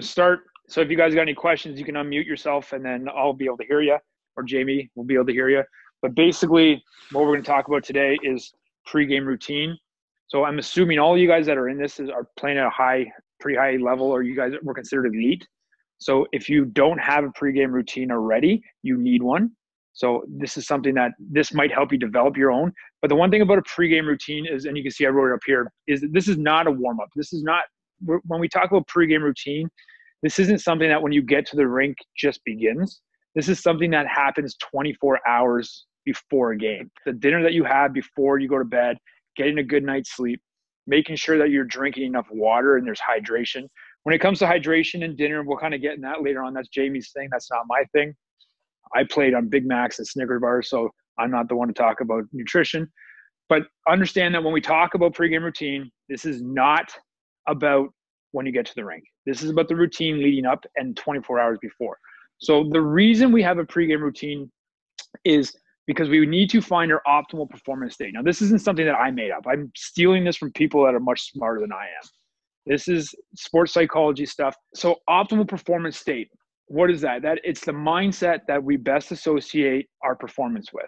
start. So if you guys got any questions, you can unmute yourself and then I'll be able to hear you or Jamie will be able to hear you. But basically, what we're going to talk about today is pregame routine. So I'm assuming all you guys that are in this is, are playing at a high, pretty high level, or you guys were considered elite. So if you don't have a pregame routine already, you need one. So this is something that this might help you develop your own. But the one thing about a pregame routine is, and you can see I wrote it up here, is this is not a warm up. This is not when we talk about pregame routine. This isn't something that when you get to the rink just begins. This is something that happens 24 hours before a game. The dinner that you have before you go to bed, getting a good night's sleep, making sure that you're drinking enough water and there's hydration. When it comes to hydration and dinner, we'll kind of get in that later on. That's Jamie's thing. That's not my thing. I played on Big Macs and Snickers bars, so I'm not the one to talk about nutrition. But understand that when we talk about pregame routine, this is not about when you get to the rink. This is about the routine leading up and 24 hours before. So the reason we have a pregame routine is because we need to find our optimal performance state. Now, this isn't something that I made up. I'm stealing this from people that are much smarter than I am. This is sports psychology stuff. So, optimal performance state. What is that? That it's the mindset that we best associate our performance with.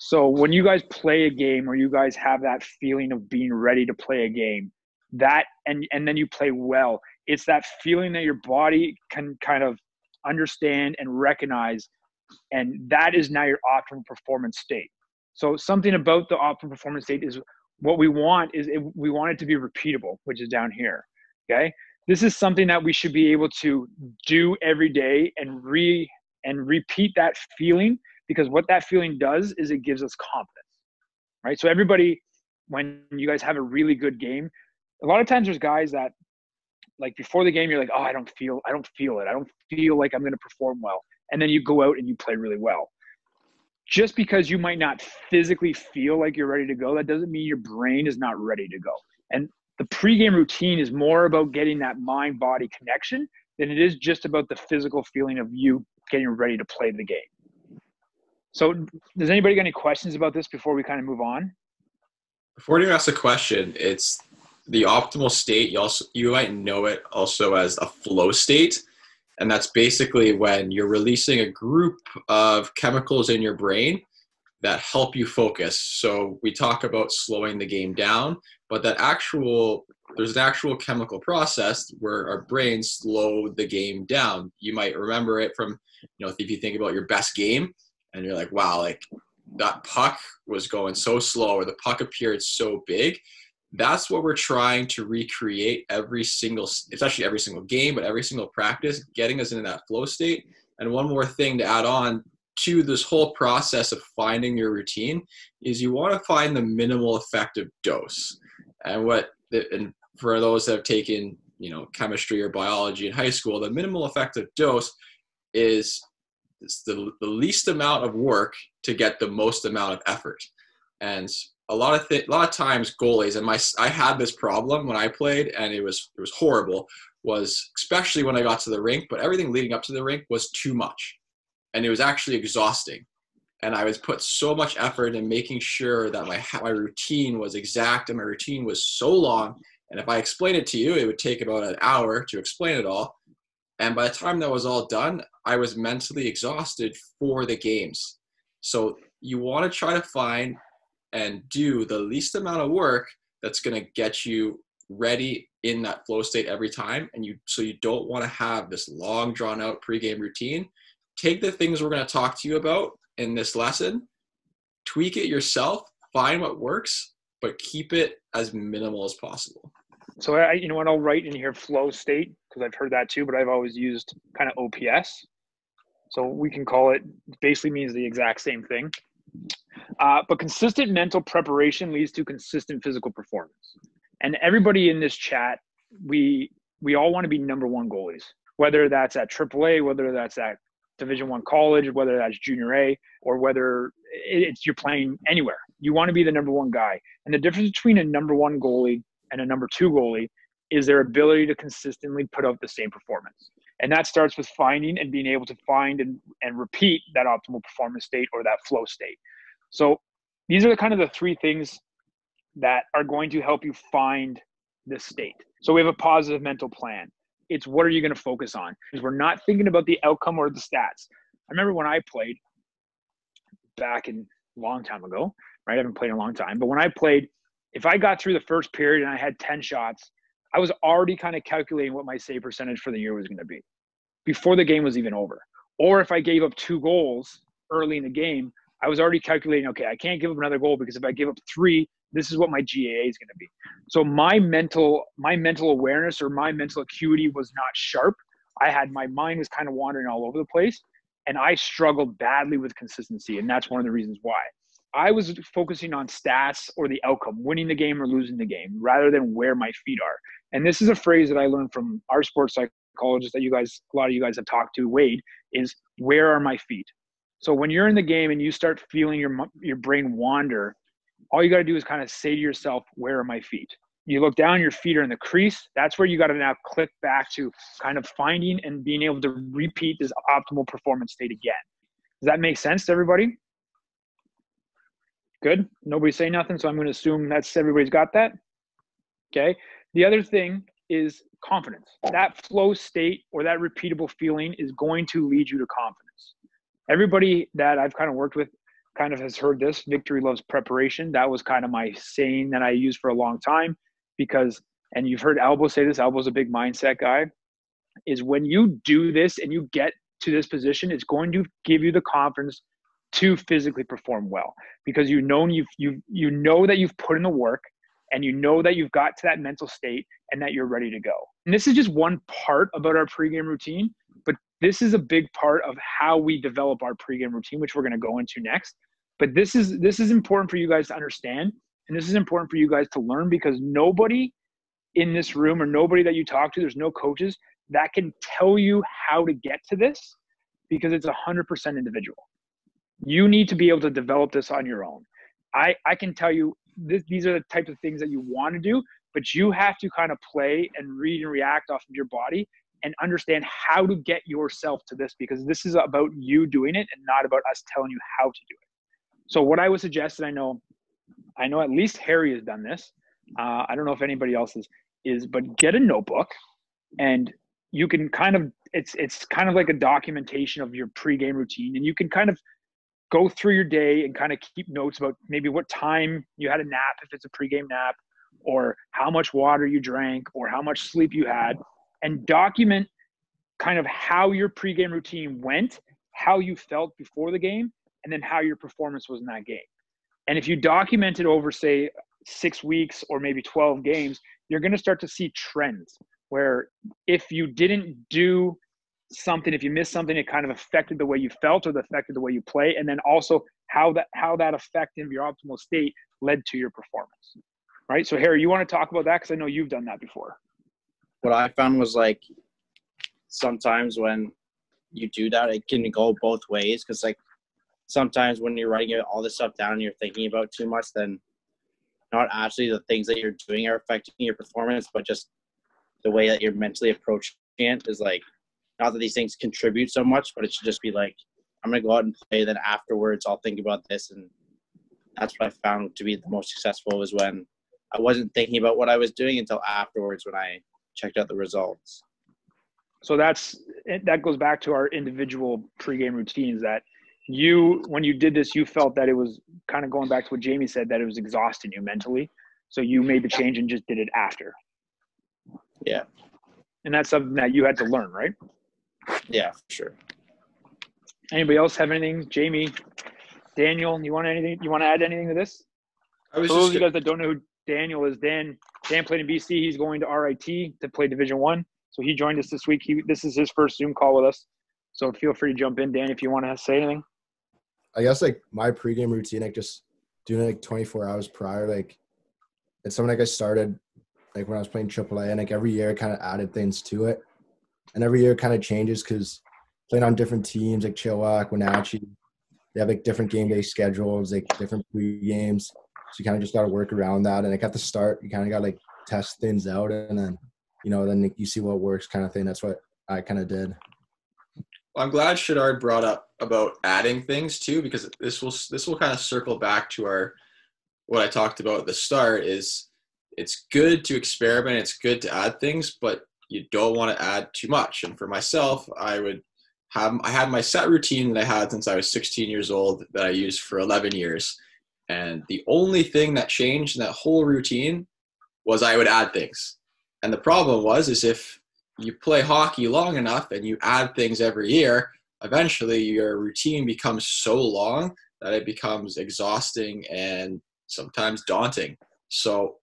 So, when you guys play a game or you guys have that feeling of being ready to play a game, that and and then you play well, it's that feeling that your body can kind of understand and recognize and that is now your optimal performance state. So something about the optimal performance state is what we want is it, we want it to be repeatable which is down here okay? This is something that we should be able to do every day and re and repeat that feeling because what that feeling does is it gives us confidence right? So everybody when you guys have a really good game a lot of times there's guys that like before the game you're like oh i don't feel i don't feel it i don't feel like i'm going to perform well and then you go out and you play really well. Just because you might not physically feel like you're ready to go, that doesn't mean your brain is not ready to go. And the pregame routine is more about getting that mind body connection than it is just about the physical feeling of you getting ready to play the game. So, does anybody got any questions about this before we kind of move on? Before you ask a question, it's the optimal state. You also you might know it also as a flow state and that's basically when you're releasing a group of chemicals in your brain that help you focus. So we talk about slowing the game down, but that actual there's an actual chemical process where our brains slow the game down. You might remember it from, you know, if you think about your best game and you're like, wow, like that puck was going so slow or the puck appeared so big that's what we're trying to recreate every single especially every single game but every single practice getting us into that flow state. And one more thing to add on to this whole process of finding your routine is you want to find the minimal effective dose. And what and for those that have taken you know chemistry or biology in high school the minimal effective dose is the, the least amount of work to get the most amount of effort. And a lot of th- a lot of times goalies and my I had this problem when I played and it was it was horrible was especially when I got to the rink but everything leading up to the rink was too much. And it was actually exhausting. And I was put so much effort in making sure that my my routine was exact and my routine was so long. And if I explained it to you it would take about an hour to explain it all. And by the time that was all done I was mentally exhausted for the games. So you want to try to find and do the least amount of work that's going to get you ready in that flow state every time and you so you don't want to have this long drawn out pregame routine. Take the things we're going to talk to you about in this lesson tweak it yourself find what works but keep it as minimal as possible. So i you know what i'll write in here flow state because i've heard that too but i've always used kind of ops so we can call it basically means the exact same thing uh, but consistent mental preparation leads to consistent physical performance. And everybody in this chat, we we all want to be number one goalies, whether that's at AAA, whether that's at Division One college, whether that's Junior A, or whether it's you're playing anywhere. You want to be the number one guy. And the difference between a number one goalie and a number two goalie is their ability to consistently put out the same performance. And that starts with finding and being able to find and, and repeat that optimal performance state or that flow state. So these are the kind of the three things that are going to help you find this state. So we have a positive mental plan. It's what are you going to focus on? Because we're not thinking about the outcome or the stats. I remember when I played back in a long time ago, right? I haven't played in a long time, but when I played, if I got through the first period and I had 10 shots, I was already kind of calculating what my save percentage for the year was going to be before the game was even over. Or if I gave up two goals early in the game, I was already calculating, okay, I can't give up another goal because if I give up three, this is what my GAA is going to be. So my mental, my mental awareness or my mental acuity was not sharp. I had my mind was kind of wandering all over the place, and I struggled badly with consistency, and that's one of the reasons why. I was focusing on stats or the outcome, winning the game or losing the game, rather than where my feet are. And this is a phrase that I learned from our sports psychologist that you guys, a lot of you guys have talked to, Wade, is where are my feet? So when you're in the game and you start feeling your your brain wander, all you got to do is kind of say to yourself, "Where are my feet?" You look down, your feet are in the crease. That's where you got to now click back to kind of finding and being able to repeat this optimal performance state again. Does that make sense to everybody? Good. Nobody say nothing, so I'm going to assume that's everybody's got that. Okay. The other thing is confidence. That flow state or that repeatable feeling is going to lead you to confidence everybody that I've kind of worked with kind of has heard this victory loves preparation. That was kind of my saying that I used for a long time because, and you've heard Albo say this, Albo's a big mindset guy, is when you do this and you get to this position, it's going to give you the confidence to physically perform well because you know you've you you know that you've put in the work and you know that you've got to that mental state and that you're ready to go. And this is just one part about our pregame routine, but this is a big part of how we develop our pregame routine, which we're going to go into next. But this is this is important for you guys to understand, and this is important for you guys to learn because nobody in this room or nobody that you talk to, there's no coaches that can tell you how to get to this because it's a hundred percent individual. You need to be able to develop this on your own. I I can tell you this, these are the types of things that you want to do, but you have to kind of play and read and react off of your body and understand how to get yourself to this because this is about you doing it and not about us telling you how to do it. So what I would suggest, and I know, I know at least Harry has done this. Uh, I don't know if anybody else is, is but get a notebook, and you can kind of it's it's kind of like a documentation of your pregame routine, and you can kind of go through your day and kind of keep notes about maybe what time you had a nap if it's a pregame nap, or how much water you drank, or how much sleep you had, and document kind of how your pregame routine went, how you felt before the game, and then how your performance was in that game. And if you document it over, say, six weeks or maybe 12 games, you're going to start to see trends where if you didn't do something, if you missed something, it kind of affected the way you felt or affected the way you play. And then also how that, how that effect of your optimal state led to your performance. Right. So Harry, you want to talk about that? Cause I know you've done that before what I found was like sometimes when you do that, it can go both ways. Because like sometimes when you're writing all this stuff down and you're thinking about too much, then not actually the things that you're doing are affecting your performance, but just the way that you're mentally approaching it is like not that these things contribute so much, but it should just be like I'm gonna go out and play. Then afterwards, I'll think about this, and that's what I found to be the most successful was when I wasn't thinking about what I was doing until afterwards when I checked out the results. So that's that goes back to our individual pregame routines that you when you did this you felt that it was kind of going back to what Jamie said that it was exhausting you mentally. So you made the change and just did it after. Yeah. And that's something that you had to learn, right? Yeah, for sure. Anybody else have anything? Jamie, Daniel, you want anything? You want to add anything to this? I was For those of you guys that don't know who Daniel is, Dan Dan played in BC. He's going to RIT to play Division One. So he joined us this week. He this is his first Zoom call with us. So feel free to jump in, Dan, if you want to say anything. I guess like my pregame routine, like just doing it like 24 hours prior, like it's something like I started like when I was playing AAA, and like every year I kind of added things to it, and every year kind of changes because playing on different teams like Chilliwack, Wenatchee, they have like different game day schedules, like different pre games. So you kind of just got to work around that. And like at the start, you kind of got to like test things out, and then you know then you see what works, kind of thing. That's what I kind of did. Well, I'm glad Shadard brought up about adding things too, because this will this will kind of circle back to our what I talked about at the start. Is it's good to experiment, it's good to add things, but you don't want to add too much. And for myself, I would have I had my set routine that I had since I was 16 years old that I used for 11 years. And the only thing that changed in that whole routine was I would add things. And the problem was is if you play hockey long enough and you add things every year, eventually your routine becomes so long that it becomes exhausting and sometimes daunting. So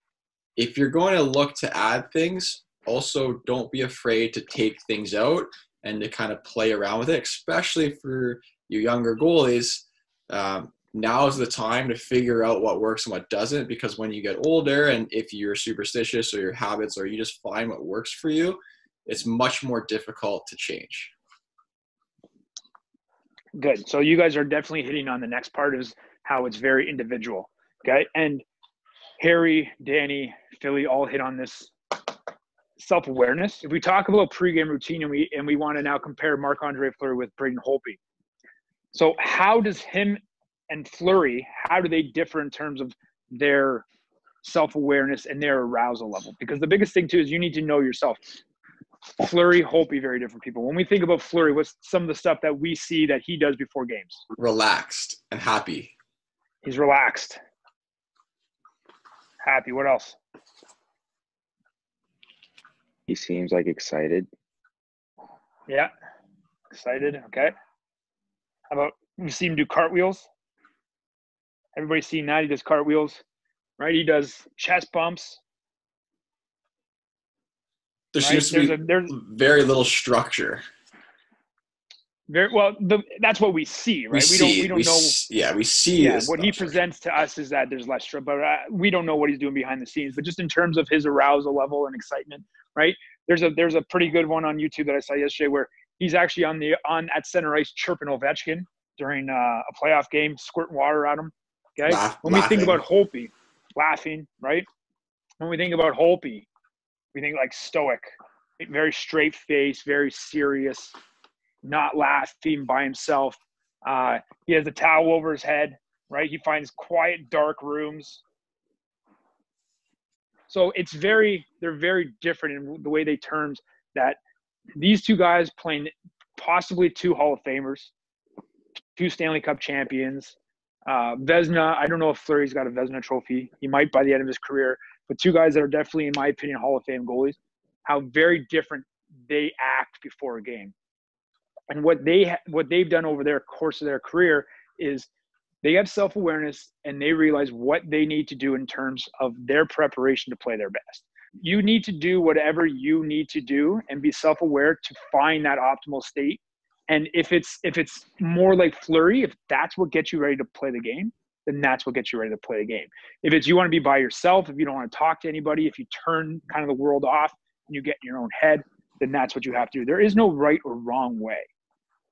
if you're going to look to add things, also don't be afraid to take things out and to kind of play around with it, especially for you younger goalies. Um, now is the time to figure out what works and what doesn't because when you get older and if you're superstitious or your habits or you just find what works for you, it's much more difficult to change. Good. So you guys are definitely hitting on the next part is how it's very individual. Okay. And Harry, Danny, Philly all hit on this self-awareness. If we talk about pregame routine and we and we want to now compare Marc Andre Fleury with Braden Holtby. So how does him and Fleury, how do they differ in terms of their self-awareness and their arousal level? Because the biggest thing too is you need to know yourself. Fleury, Holtby, very different people. When we think about Fleury, what's some of the stuff that we see that he does before games? Relaxed and happy. He's relaxed. Happy. What else? He seems like excited. Yeah. Excited. Okay. How about you see him do cartwheels? Everybody's seen that. He does cartwheels, right? He does chest bumps. There Right, seems to be there's a- there's- very little structure. Very well. The, that's what we see, right? We, We, see, don't. We don't we know. s- yeah, we see Yeah, this what he presents to us is that there's less stress, but uh, we don't know what he's doing behind the scenes. But just in terms of his arousal level and excitement, right? There's a there's a pretty good one on YouTube that I saw yesterday where he's actually on the on at center ice chirping Ovechkin during uh, a playoff game, squirting water at him. Okay, Laugh- when we think about Holtby, laughing, right? When we think about Holtby, we think like stoic, very straight face, very serious, not laughing by himself. Uh, he has a towel over his head, right? He finds quiet, dark rooms. So it's very, they're very different in the way they terms that these two guys playing possibly two Hall of Famers, two Stanley Cup champions. Uh, Vezina, I don't know if Fleury's got a Vezina trophy. He might by the end of his career, but two guys that are definitely, in my opinion, Hall of Fame goalies. How very different they act before a game, and what they ha- what they've done over their course of their career is they have self awareness and they realize what they need to do in terms of their preparation to play their best. You need to do whatever you need to do and be self aware to find that optimal state. And if it's if it's more like Fleury, if that's what gets you ready to play the game, then that's what gets you ready to play the game. If it's you want to be by yourself, if you don't want to talk to anybody, if you turn kind of the world off and you get in your own head, then that's what you have to do. There is no right or wrong way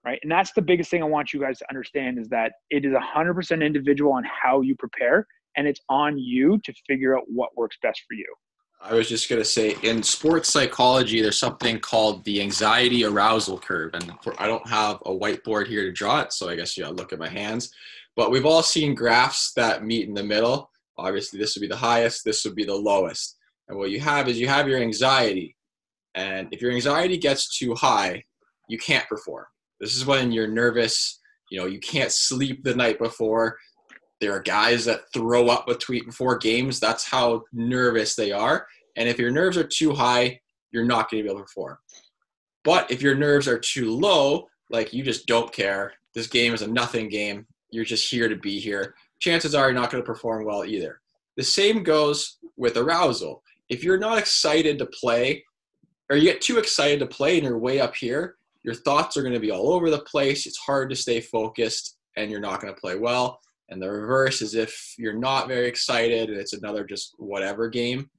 right? And that's the biggest thing I want you guys to understand is that it is 100% individual on how you prepare, and it's on you to figure out what works best for you. I was just gonna say, in sports psychology, there's something called the anxiety arousal curve, and I don't have a whiteboard here to draw it, so I guess you gotta look at my hands. But we've all seen graphs that meet in the middle. Obviously, this would be the highest, this would be the lowest. And what you have is you have your anxiety, and if your anxiety gets too high, you can't perform. This is when you're nervous. You know, you can't sleep the night before. There are guys that throw up a tweet before games. That's how nervous they are. And if your nerves are too high, you're not going to be able to perform. But if your nerves are too low, like you just don't care, this game is a nothing game. You're just here to be here. Chances are you're not going to perform well either. The same goes with arousal. If you're not excited to play, or you get too excited to play and you're way up here, your thoughts are going to be all over the place. It's hard to stay focused and you're not going to play well. And the reverse is if you're not very excited and it's another just whatever game,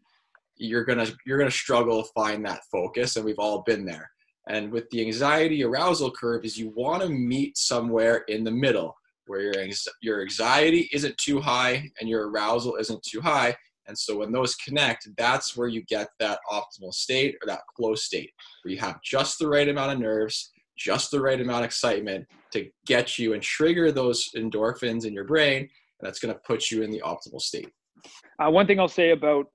you're gonna you're gonna struggle to find that focus. And we've all been there. And with the anxiety arousal curve, is you want to meet somewhere in the middle where your your anxiety isn't too high and your arousal isn't too high. And so when those connect, that's where you get that optimal state or that flow state where you have just the right amount of nerves, just the right amount of excitement to get you and trigger those endorphins in your brain. And that's going to put you in the optimal state. Uh, one thing I'll say about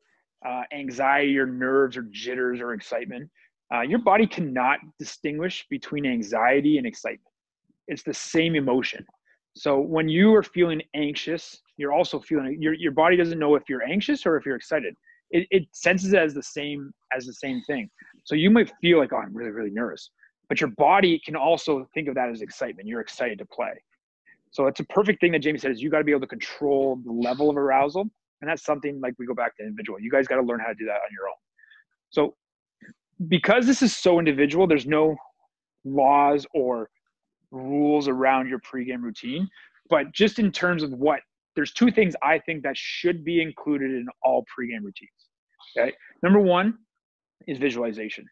uh, anxiety or nerves or jitters or excitement Uh, your body cannot distinguish between anxiety and excitement. It's the same emotion. So when you are feeling anxious, you're also feeling your your body doesn't know if you're anxious or if you're excited. It, it senses it as the same as the same thing. So you might feel like, oh, I'm really really nervous, but your body can also think of that as excitement. You're excited to play. So it's a perfect thing that Jamie said is you got to be able to control the level of arousal, and that's something like we go back to individual. You guys got to learn how to do that on your own. So because this is so individual, there's no laws or rules around your pregame routine. But just in terms of what there's two things I think that should be included in all pregame routines. Okay. Number one is visualization.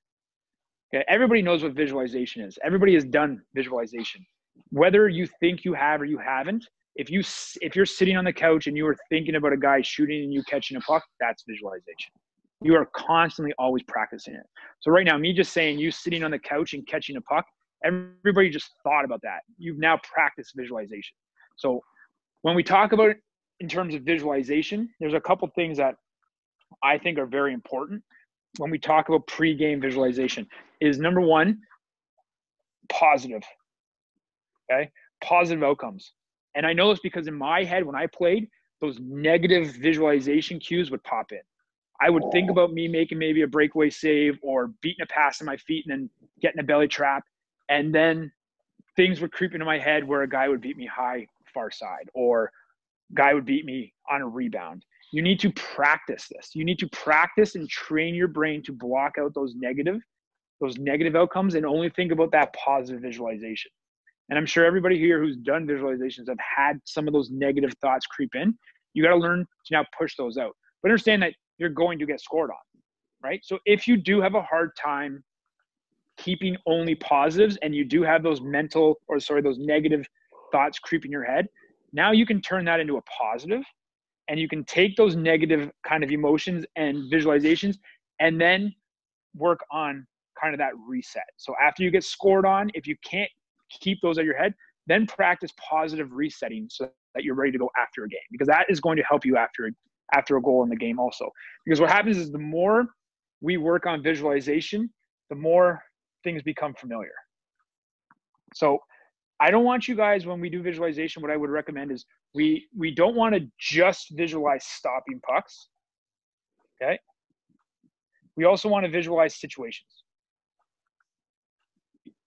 Okay. Everybody knows what visualization is. Everybody has done visualization. Whether you think you have or you haven't, if you if you're sitting on the couch and you are thinking about a guy shooting and you catching a puck, that's visualization. You are constantly always practicing it. So right now, me just saying you sitting on the couch and catching a puck, everybody just thought about that. You've now practiced visualization. So when we talk about it in terms of visualization, there's a couple things that I think are very important when we talk about pre-game visualization. Is number one, positive. Okay, positive outcomes. And I know this because in my head, when I played, those negative visualization cues would pop in. I would think about me making maybe a breakaway save or beating a pass in my feet and then getting a belly trap and then things would creep into my head where a guy would beat me high far side or guy would beat me on a rebound. You need to practice this. You need to practice and train your brain to block out those negative those negative outcomes and only think about that positive visualization. And i'm sure everybody here who's done visualizations have had some of those negative thoughts creep in. You got to learn to now push those out but understand that you're going to get scored on right? So if you do have a hard time keeping only positives and you do have those mental or sorry those negative thoughts creeping your head now you can turn that into a positive and you can take those negative kind of emotions and visualizations and then work on kind of that reset so after you get scored on if you can't keep those at your head then practice positive resetting so that you're ready to go after a game because that is going to help you after after a goal in the game also because what happens is the more we work on visualization the more things become familiar. So I don't want you guys when we do visualization, what I would recommend is we we don't want to just visualize stopping pucks. Okay. We also want to visualize situations.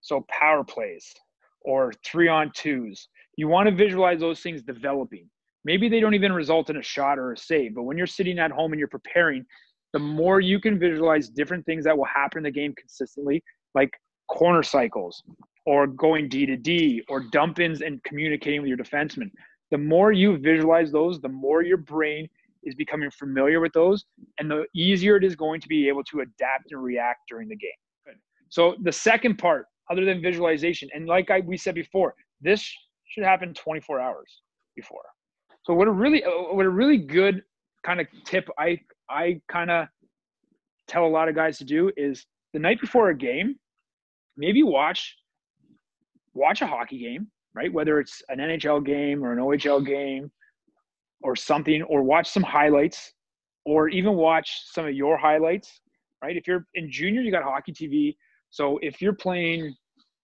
So power plays or three on twos. You want to visualize those things developing. Maybe they don't even result in a shot or a save, but when you're sitting at home and you're preparing, the more you can visualize different things that will happen in the game consistently, like corner cycles or going D to D or dump ins and communicating with your defenseman. The more you visualize those, the more your brain is becoming familiar with those, and the easier it is going to be able to adapt and react during the game. So the second part, other than visualization, and like I, we said before, this should happen 24 hours before. So what a really what a really good kind of tip I I kind of tell a lot of guys to do is the night before a game, maybe watch watch a hockey game, right? Whether it's an NHL game or an OHL game or something, or watch some highlights, or even watch some of your highlights, right? If you're in junior, you got hockey TV. So if you're playing,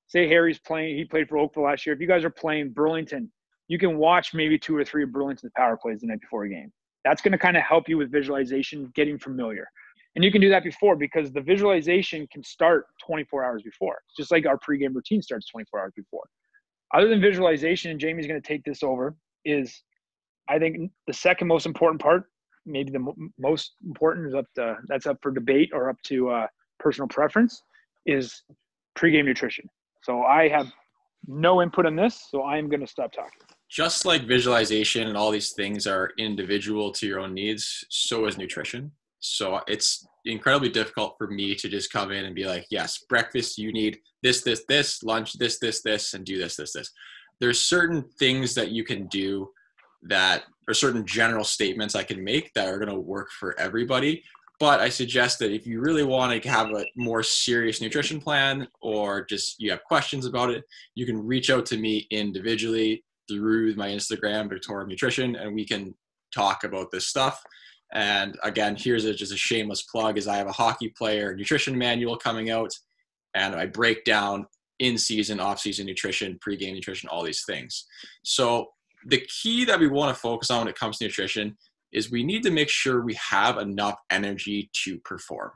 say Harry's playing, he played for Oakville last year. If you guys are playing Burlington, you can watch maybe two or three of Burlington's power plays the night before a game. That's going to kind of help you with visualization, getting familiar. And you can do that before because the visualization can start 24 hours before, just like our pregame routine starts 24 hours before. Other than visualization, and Jamie's going to take this over, is I think the second most important part, maybe the m- most important is up to, that's up for debate or up to uh, personal preference, is pregame nutrition. So I have no input on this, so I am going to stop talking. Just like visualization and all these things are individual to your own needs, so is nutrition. So it's incredibly difficult for me to just come in and be like, yes, breakfast, you need this, this, this, lunch, this, this, this, and do this, this, this. There's certain things that you can do that or certain general statements I can make that are going to work for everybody. But I suggest that if you really want to have a more serious nutrition plan or just you have questions about it, you can reach out to me individually through my Instagram, Victoria Nutrition, and we can talk about this stuff And again, here's a, just a shameless plug: is I have a hockey player nutrition manual coming out, and I break down in-season, off-season nutrition, pre-game nutrition, all these things. So the key that we want to focus on when it comes to nutrition is we need to make sure we have enough energy to perform.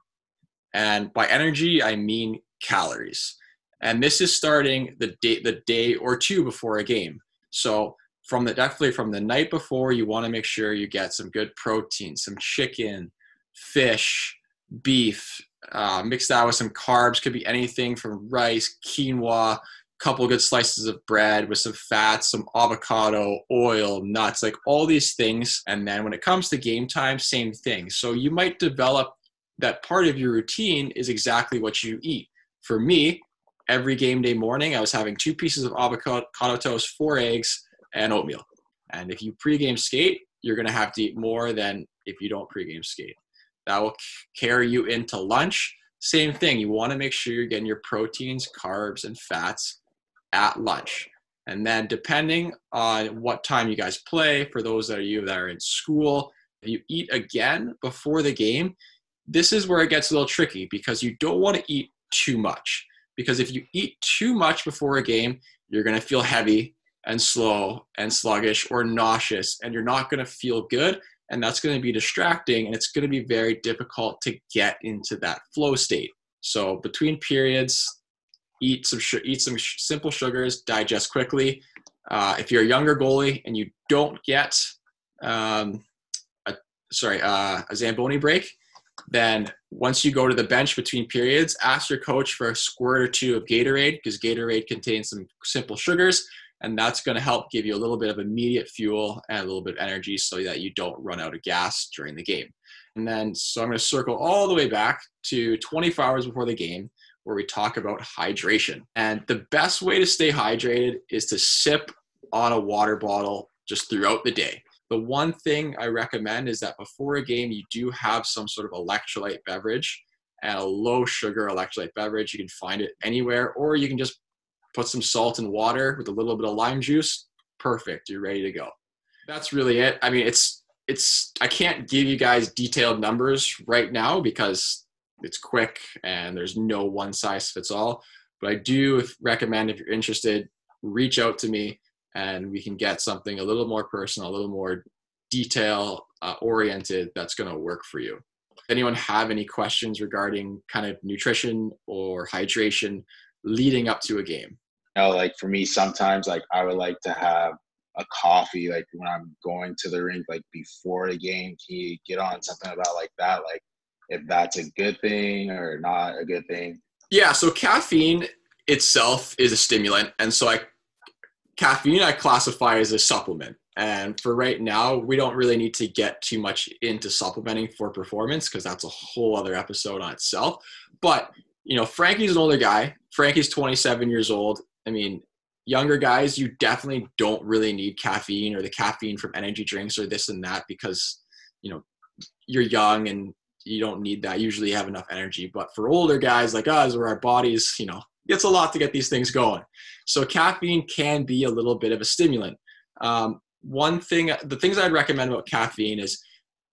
And by energy, I mean calories. And this is starting the day, the day or two before a game. So from the definitely from the night before, you want to make sure you get some good protein, some chicken, fish, beef, uh, mix that with some carbs. Could be anything from rice, quinoa, a couple good slices of bread with some fats, some avocado, oil, nuts, like all these things. And then when it comes to game time, same thing. So you might develop that part of your routine is exactly what you eat. For me, every game day morning, I was having two pieces of avocado toast, four eggs, and oatmeal. And if you pregame skate, you're going to have to eat more than if you don't pregame skate. That will carry you into lunch. Same thing. You want to make sure you're getting your proteins, carbs, and fats at lunch. And then, depending on what time you guys play, for those of you that are in school, you eat again before the game, this is where it gets a little tricky because you don't want to eat too much. Because if you eat too much before a game, you're going to feel heavy and slow and sluggish or nauseous, and you're not going to feel good. And that's going to be distracting, and it's going to be very difficult to get into that flow state. So, between periods, eat some eat some simple sugars, digest quickly. Uh, if you're a younger goalie and you don't get um, a, sorry uh, a zamboni break, then once you go to the bench between periods, ask your coach for a squirt or two of Gatorade because Gatorade contains some simple sugars, and that's going to help give you a little bit of immediate fuel and a little bit of energy so that you don't run out of gas during the game. And then, so I'm going to circle all the way back to 24 hours before the game where we talk about hydration. And the best way to stay hydrated is to sip on a water bottle just throughout the day. The one thing I recommend is that before a game, you do have some sort of electrolyte beverage and a low sugar electrolyte beverage. You can find it anywhere, or you can just put some salt and water with a little bit of lime juice. Perfect. You're ready to go. That's really it. I mean, it's, it's, I can't give you guys detailed numbers right now because it's quick and there's no one size fits all. But I do recommend if you're interested, reach out to me and we can get something a little more personal, a little more detail uh, oriented that's going to work for you. Anyone have any questions regarding kind of nutrition or hydration leading up to a game? You know, like for me, sometimes like I would like to have a coffee like when I'm going to the rink, like before the game. Can you get on something about like that? Like if that's a good thing or not a good thing? Yeah, so caffeine itself is a stimulant, and so I caffeine I classify as a supplement. And for right now, we don't really need to get too much into supplementing for performance because that's a whole other episode on itself. But you know, Frankie's an older guy. Frankie's 27 years old. I mean, younger guys, you definitely don't really need caffeine or the caffeine from energy drinks or this and that because you know you're young and you don't need that. Usually have enough energy. But for older guys like us, where our bodies, you know, gets a lot to get these things going. So caffeine can be a little bit of a stimulant. Um, one thing, the things I'd recommend about caffeine is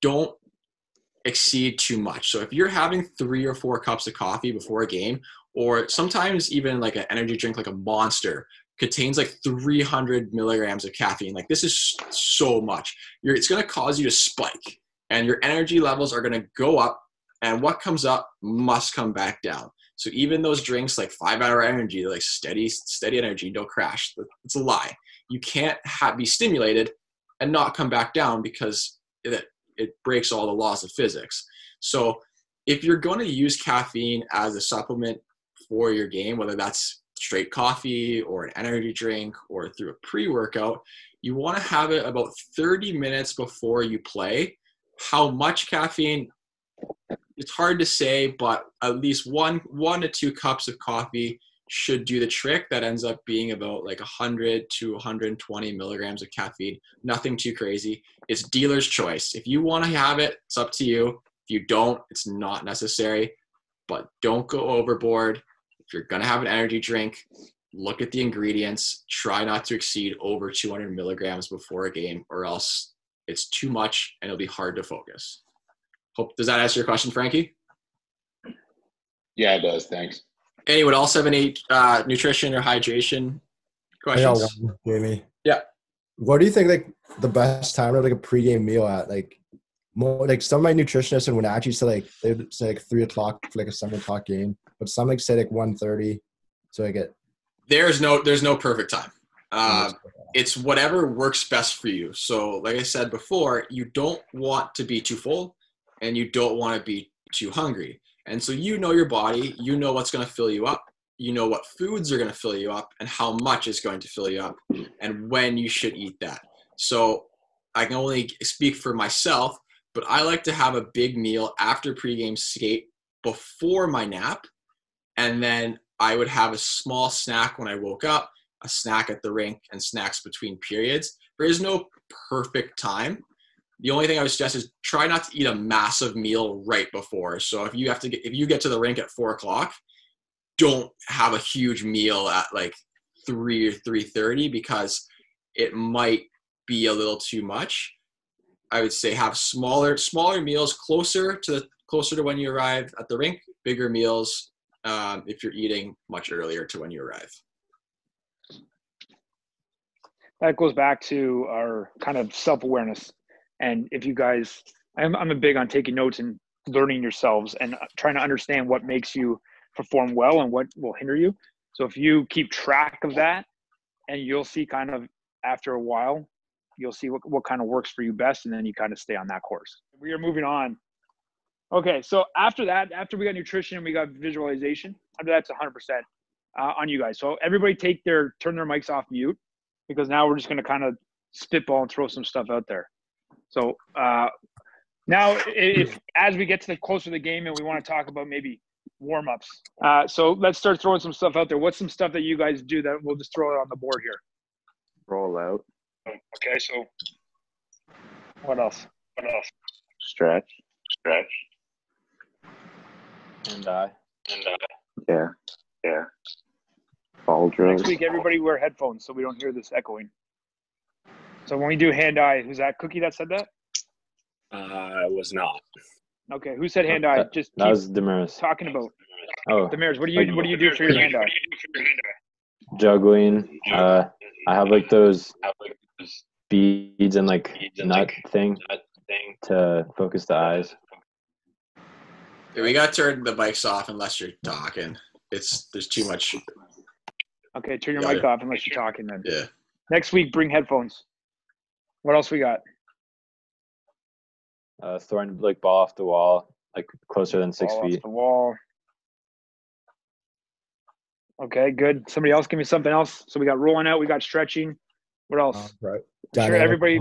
don't exceed too much. So if you're having three or four cups of coffee before a game, or sometimes even like an energy drink like a monster contains like 300 milligrams of caffeine. Like this is so much. You're, it's going to cause you to spike and your energy levels are going to go up and what comes up must come back down so even those drinks like five hour energy like steady steady energy don't crash it's a lie you can't have, be stimulated and not come back down because it, it breaks all the laws of physics so if you're going to use caffeine as a supplement for your game whether that's straight coffee or an energy drink or through a pre-workout you want to have it about 30 minutes before you play how much caffeine? It's hard to say, but at least one one to two cups of coffee should do the trick. That ends up being about like 100 to 120 milligrams of caffeine. Nothing too crazy. It's dealer's choice. If you want to have it, it's up to you. If you don't, it's not necessary. But don't go overboard. If you're gonna have an energy drink, look at the ingredients. Try not to exceed over 200 milligrams before a game, or else it's too much and it'll be hard to focus. Hope does that answer your question, Frankie? Yeah, it does. Thanks. Anyone else have any uh, nutrition or hydration questions? one, Jamie. Yeah. What do you think like the best time to like a pregame meal at? Like more like some of my nutritionists and when I actually say like they would say like three o'clock for like a seven o'clock game, but some like say like one thirty. So I get There's no there's no perfect time. Uh, it's whatever works best for you. So, like I said before, you don't want to be too full and you don't want to be too hungry. And so, you know your body, you know what's going to fill you up, you know what foods are going to fill you up, and how much is going to fill you up, and when you should eat that. So, I can only speak for myself, but I like to have a big meal after pregame skate before my nap. And then I would have a small snack when I woke up a snack at the rink and snacks between periods. There is no perfect time. The only thing I would suggest is try not to eat a massive meal right before. So if you have to get if you get to the rink at four o'clock, don't have a huge meal at like three or three thirty because it might be a little too much. I would say have smaller smaller meals closer to the closer to when you arrive at the rink. Bigger meals um, if you're eating much earlier to when you arrive. that goes back to our kind of self-awareness and if you guys I'm, I'm a big on taking notes and learning yourselves and trying to understand what makes you perform well and what will hinder you. So if you keep track of that and you'll see kind of after a while you'll see what, what kind of works for you best and then you kind of stay on that course. We are moving on. Okay so after that after we got nutrition and we got visualization after that's 100% uh, on you guys. So everybody take their turn their mics off mute because now we're just going to kind of spitball and throw some stuff out there. So uh, now, if as we get to the closer to the game and we want to talk about maybe warm ups, uh, so let's start throwing some stuff out there. What's some stuff that you guys do that we'll just throw it on the board here? Roll out, Okay, so what else? What else? stretch. Stretch. And I. And uh, Yeah. Yeah. Ball drills. next week, everybody wear headphones so we don't hear this echoing. So when we do hand eye, who's that? Cookie that said that? Uh, it was not. Okay, who said hand eye? That- Just That keep was Damaris. talking about Oh, Damaris. What do you what do you do for your hand eye? juggling. Uh, I have like those beads and like nut thing to focus the eyes. Yeah, we got to turn the mics off unless you're talking. It's there's too much. Okay, turn your Got mic it. off unless you're talking then. Yeah. Next week, bring headphones. What else we got? Uh, throwing like ball off the wall, like closer than six Ball off feet. the wall. Okay, good. Somebody else give me something else. So we got rolling out, we got stretching. What else? Right. I'm sure everybody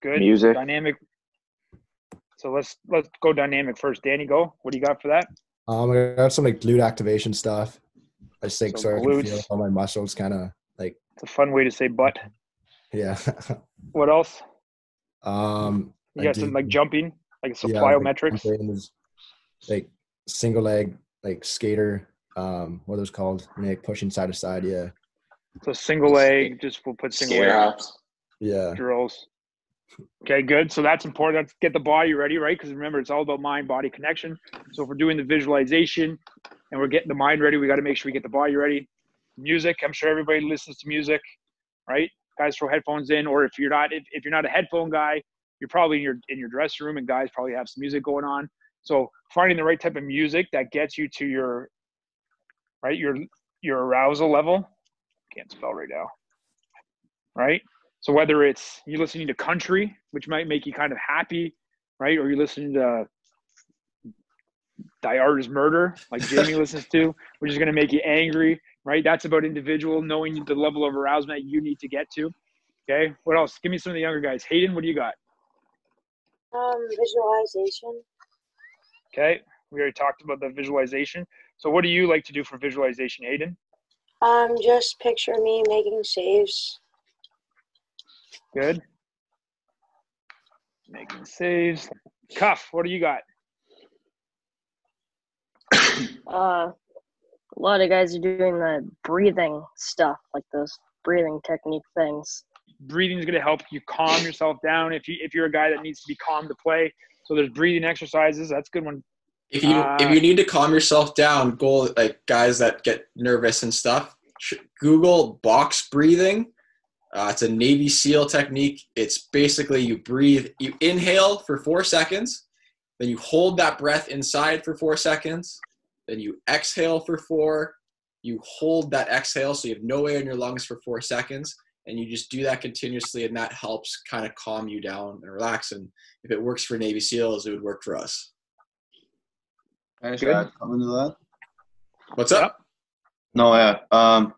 good. Music. Dynamic. So let's let's go dynamic first. Danny, go. What do you got for that? Um, I got some like glute activation stuff. I just think So so, I can feel all my muscles kind of like It's a fun way to say butt. Yeah. What else? um, You I got some like jumping, like some yeah, like plyometrics. jumping, like single leg, like skater. Um, what are those called? You know, Like pushing side to side. Yeah, So single leg, just we'll put single Skater leg hops. yeah. drills. Okay, good. So that's important. Let's get the body ready, right? Because remember, it's all about mind body connection. So if we're doing the visualization and we're getting the mind ready, we got to make sure we get the body ready. Music. I'm sure everybody listens to music, right? Guys, throw headphones in, or if you're not, if, if you're not a headphone guy, you're probably in your in your dressing room, and guys probably have some music going on. So finding the right type of music that gets you to your right your your arousal level. Can't spell right now. Right. So whether it's you're listening to country, which might make you kind of happy, right, or you're listening to Die Art is Murder, like Jamie listens to, which is going to make you angry, right? That's about individual knowing the level of arousal that you need to get to. Okay. What else? Give me some of the younger guys. Hayden, what do you got? Um, visualization. Okay. We already talked about the visualization. So what do you like to do for visualization, Hayden? Um, just picture me making saves. Good. Making saves. Cuff, what do you got? Uh, a lot of guys are doing the breathing stuff, like those breathing technique things. breathing is going to help you calm yourself down if you if you're a guy that needs to be calm to play so So there's breathing exercises. That's a good one. If you Uh, if you need to calm yourself down, go like guys that get nervous and stuff. Google box breathing. Uh, it's a Navy SEAL technique. It's basically you breathe, you inhale for four seconds, then you hold that breath inside for four seconds, then you exhale for four. You hold that exhale so you have no air in your lungs for four seconds, and you just do that continuously, and that helps kind of calm you down and relax. And if it works for Navy SEALs, it would work for us. Can Good. add something to that? What's up? No, yeah. Um,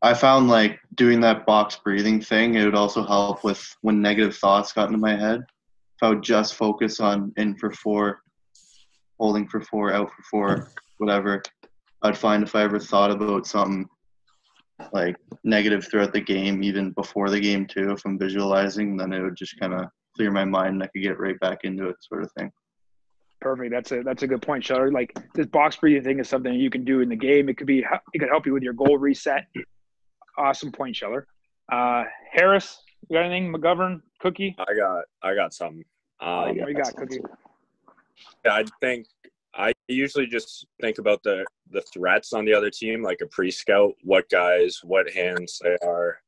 I found like doing that box breathing thing, it would also help with when negative thoughts got into my head. If I would just focus on in for four, holding for four, out for four, whatever, I'd find if I ever thought about something like negative throughout the game, even before the game too, if I'm visualizing, then it would just kind of clear my mind and I could get right back into it, sort of thing. Perfect. That's a that's a good point, Shutter. Like this box breathing thing is something you can do in the game. It could be it could help you with your goal reset. Awesome point, Scheller. Uh, Harris, you got anything? McGovern, Cookie. I got I got something. Um, what you got, Cookie? I think I usually just think about the the threats on the other team, like a pre-scout, what guys, what hands they are,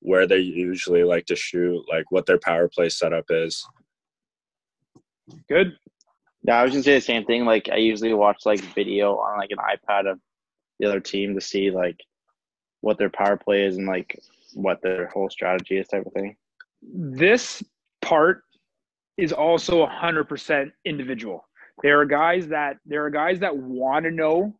where they usually like to shoot, like what their power play setup is. Good. Yeah, I was gonna say the same thing. Like I usually watch like video on like an iPad of the other team to see like what their power play is and like what their whole strategy is type of thing. This part is also 100% individual. There are guys that there are guys that want to know,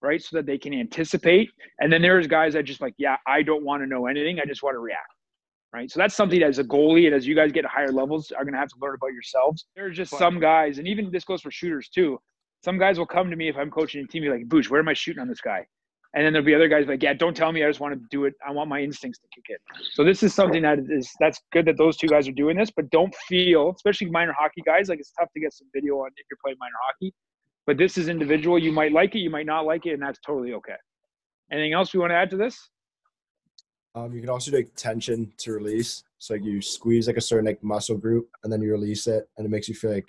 right, so that they can anticipate, and then there's guys that just like, yeah, I don't want to know anything. I just want to react. Right. So that's something as a goalie and as you guys get to higher levels are gonna have to learn about yourselves. There's just some guys, and even this goes for shooters too. Some guys will come to me if I'm coaching a team, be like, Boosh, where am I shooting on this guy? And then there'll be other guys like, yeah, don't tell me. I just want to do it. I want my instincts to kick in. So this is something that is that's good that those two guys are doing this, but don't feel, especially minor hockey guys, like it's tough to get some video on if you're playing minor hockey. But this is individual. You might like it, you might not like it, and that's totally okay. Anything else we want to add to this? Um, you can also do like tension to release. So like you squeeze like a certain like muscle group and then you release it and it makes you feel like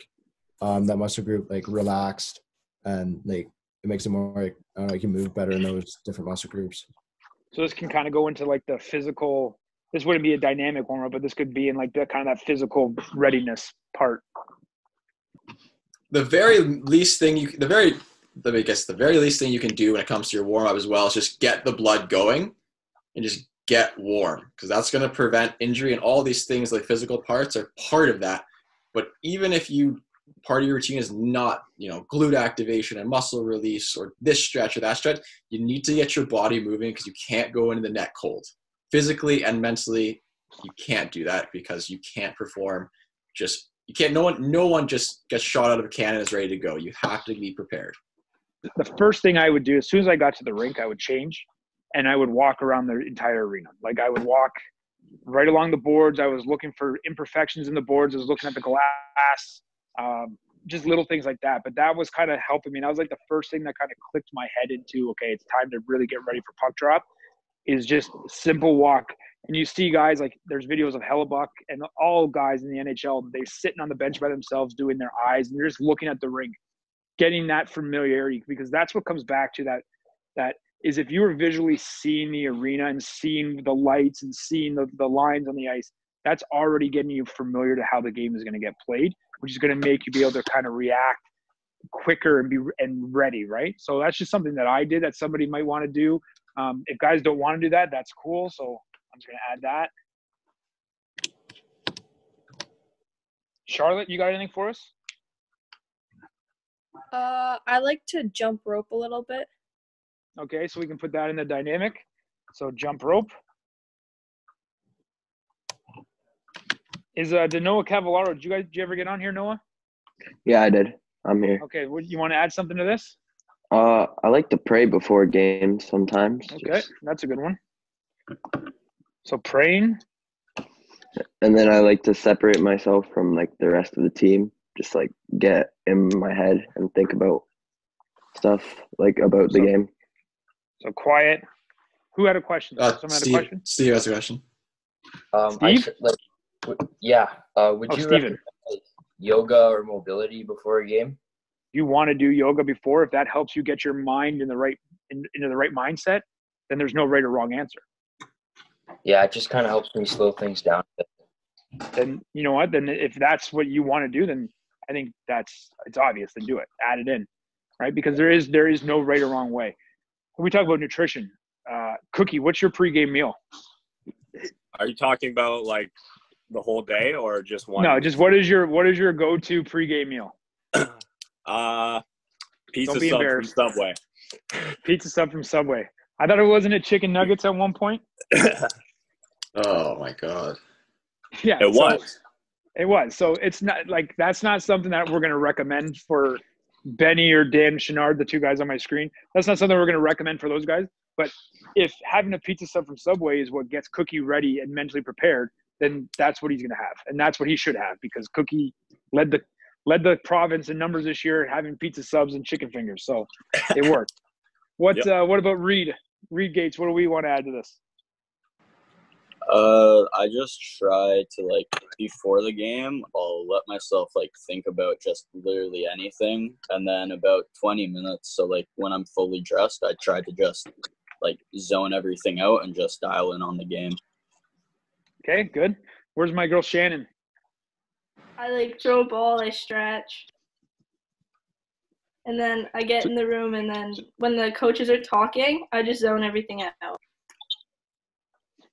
um that muscle group like relaxed and like it makes it more like I don't know, you can move better in those different muscle groups. So this can kind of go into like the physical. This wouldn't be a dynamic warm up, but this could be in like the kind of that physical readiness part. the very least thing you the very the I guess the very least thing you can do when it comes to your warm up as well is just get the blood going and just get warm because that's going to prevent injury and all these things like physical parts are part of that but even if you part of your routine is not you know glute activation and muscle release or this stretch or that stretch you need to get your body moving because you can't go into the net cold physically and mentally you can't do that because you can't perform just you can't no one no one just gets shot out of a cannon and is ready to go you have to be prepared The first thing I would do as soon as I got to the rink, I would change, and I would walk around the entire arena. Like I would walk right along the boards. I was looking for imperfections in the boards. I was looking at the glass, um, just little things like that. But that was kind of helping me. And that was like the first thing that kind of clicked my head into okay, it's time to really get ready for puck drop. Is just simple walk. And you see guys like there's videos of Hellebuyck and all guys in the NHL. They're sitting on the bench by themselves doing their eyes, and they're just looking at the rink, getting that familiarity because that's what comes back to that. That is if you were visually seeing the arena and seeing the lights and seeing the, the lines on the ice, that's already getting you familiar to how the game is going to get played, which is going to make you be able to kind of react quicker and be and ready, right? So that's just something that I did that somebody might want to do. Um, if guys don't want to do that, that's cool. So I'm just going to add that. Charlotte, you got anything for us? Uh, I like to jump rope a little bit. Okay, so we can put that in the dynamic. So jump rope. Is uh did Noah Cavallaro? Did you guys did you ever get on here, Noah? Yeah, I did. I'm here. Okay, what, you want to add something to this? Uh, I like to pray before games sometimes. Okay, that's a good one. So praying. And then I like to separate myself from like the rest of the team. Just like get in my head and think about stuff like about the game. So quiet. Who had a question? uh, Someone had a question. Steve has a question Um, Steve? tr- like, w- yeah. Uh, would Oh, you Steven. recommend, yoga or mobility before a game? You want to do yoga before if that helps you get your mind in the right in, into the right mindset, then there's no right or wrong answer. Yeah, it just kind of helps me slow things down. Then you know what? Then if that's what you want to do, then I think that's it's obvious. Then do it. Add it in, right? Because there is there is no right or wrong way. When we talk about nutrition, uh, Cookie, what's your pregame meal? Are you talking about like the whole day or just one? No, just what is your what is your go to pregame meal? Uh, pizza Don't be sub from embarrassed. Subway. Pizza sub from Subway. I thought it wasn't a chicken nuggets at one point. Oh my god. Yeah, It so- was. It was. So it's not like that's not something that we're going to recommend for Benny or Dan Chenard, the two guys on my screen. That's not something we're going to recommend for those guys. But if having a pizza sub from Subway is what gets Cookie ready and mentally prepared, then that's what he's going to have, and that's what he should have because Cookie led the led the province in numbers this year having pizza subs and chicken fingers. So it worked. What Yep. uh, what about Reed? Reed Gates. What do we want to add to this? Uh, I just try to like before the game, I'll let myself like think about just literally anything, and then about twenty minutes. So like when I'm fully dressed, I try to just like zone everything out and just dial in on the game. Okay, good. Where's my girl Shannon? I like throw a ball, I stretch. And then I get in the room, and then when the coaches are talking, I just zone everything out.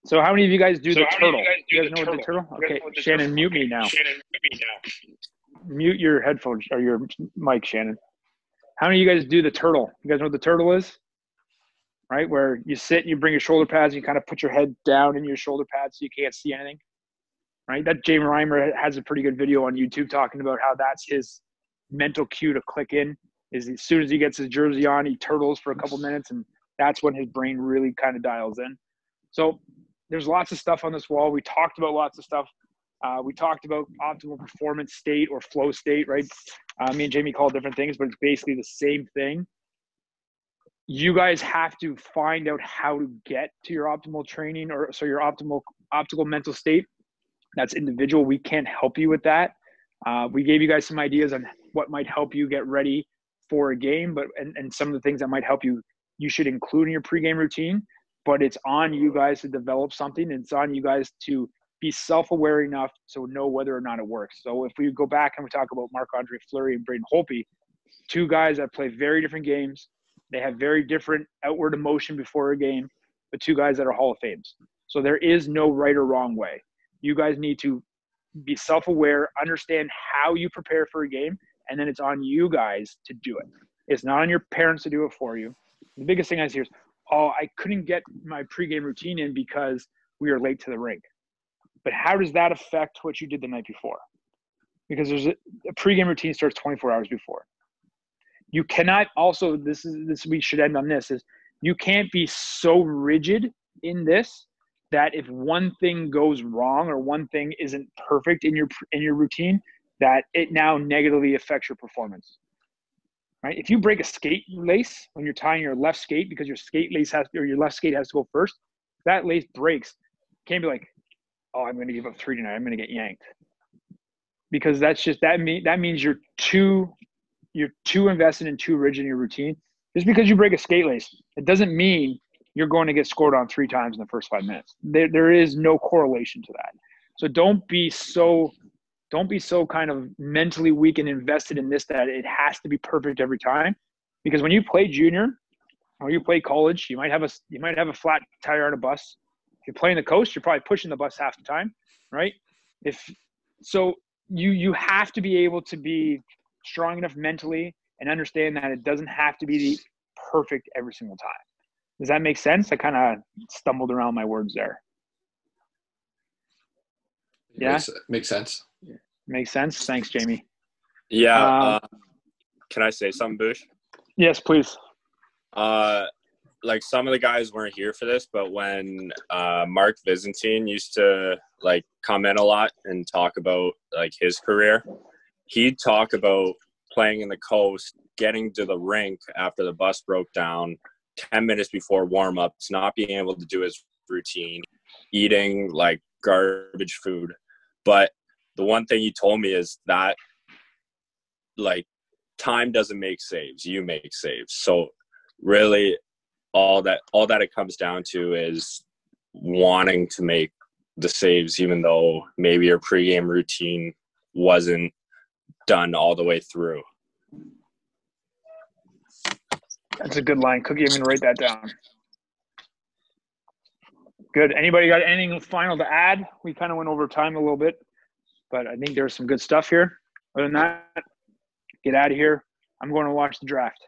So how many of you guys do So the turtle? you guys do You guys the know what the turtle? turtle? You guys Okay, the Shannon, turtle- mute me now. Shannon, mute me now. Mute your headphones or your mic, Shannon. How many of you guys do the turtle? You guys know what the turtle is? Right, where you sit and you bring your shoulder pads, and you kind of put your head down in your shoulder pads so you can't see anything. Right, that Jamie Reimer has a pretty good video on YouTube talking about how that's his mental cue to click in. Is as soon as he gets his jersey on, he turtles for a couple minutes, and that's when his brain really kind of dials in. So there's lots of stuff on this wall. We talked about lots of stuff. Uh, we talked about optimal performance state or flow state, right? Uh, me and Jamie call different things, but it's basically the same thing. You guys have to find out how to get to your optimal training or so your optimal optical mental state. That's individual. We can't help you with that. Uh, we gave you guys some ideas on what might help you get ready for a game, but and, and some of the things that might help you you should include in your pregame routine. But it's on you guys to develop something. It's on you guys to be self-aware enough to know whether or not it works. So if we go back and we talk about Marc Andre Fleury and Braden Holtby, two guys that play very different games. They have very different outward emotion before a game, but two guys that are Hall of Fames. So there is no right or wrong way. You guys need to be self-aware, understand how you prepare for a game, and then it's on you guys to do it. It's not on your parents to do it for you. The biggest thing I see is, oh, I couldn't get my pregame routine in because we were late to the rink. But how does that affect what you did the night before? Because there's a, a pregame routine starts 24 hours before. You cannot also this is this we should end on this is you can't be so rigid in this that if one thing goes wrong or one thing isn't perfect in your in your routine that it now negatively affects your performance. Right? If you break a skate lace when you're tying your left skate because your skate lace has or your left skate has to go first that lace breaks. Can't be like oh i'm going to give up three tonight. I'm going to get yanked. Because that's just that mean that means you're too you're too invested and too rigid in your routine just because you break a skate lace it doesn't mean you're going to get scored on three times in the first five minutes. There, there is no correlation to that. So don't be so don't be so kind of mentally weak and invested in this that it has to be perfect every time. Because when you play junior or you play college you might have a you might have a flat tire on a bus. If you're playing the coast you're probably pushing the bus half the time right? If so you you have to be able to be strong enough mentally and understand that it doesn't have to be the perfect every single time does that make sense i kind of stumbled around my words there yeah Makes, makes sense. makes sense thanks jamie Yeah. Um, uh, can I say something, Bush? yes please Uh, like some of the guys weren't here for this, but when uh, Mark Visentin used to like comment a lot and talk about like his career, he'd talk about playing in the coast, getting to the rink after the bus broke down, ten minutes before warm ups, not being able to do his routine, eating like garbage food. But the one thing he told me is that like time doesn't make saves you make saves so really all that all that it comes down to is wanting to make the saves even though maybe your pregame routine wasn't done all the way through That's a good line. Cookie, I'm going to write that down. Good. Anybody got anything final to add? We kind of went over time a little bit, but I think there's some good stuff here. Other than that, get out of here. I'm going to watch the draft.